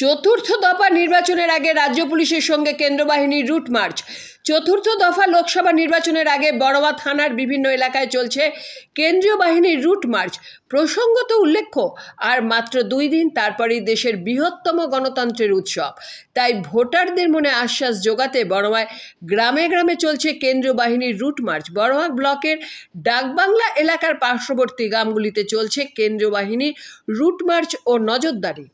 চতুর্থ দফা নির্বাচনের আগে রাজ্য পুলিশের সঙ্গে কেন্দ্র বাহিনীর রুট মার্চ। চতুর্থ দফা লোকসভা নির্বাচনের আগে বড়োয়া থানার বিভিন্ন এলাকায় চলছে কেন্দ্রীয় বাহিনীর রুট মার্চ। প্রসঙ্গত উল্লেখ্য, আর মাত্র দুই দিন তারপরেই দেশের বৃহত্তম গণতন্ত্রের উৎসব। তাই ভোটারদের মনে আশ্বাস যোগাতে বড়োয়ায় গ্রামে গ্রামে চলছে কেন্দ্রীয় বাহিনীর রুট মার্চ। বড়োয়া ব্লকের ডাকবাংলা এলাকার পার্শ্ববর্তী গ্রামগুলিতে চলছে কেন্দ্রীয় বাহিনীর রুট মার্চ ও নজরদারি।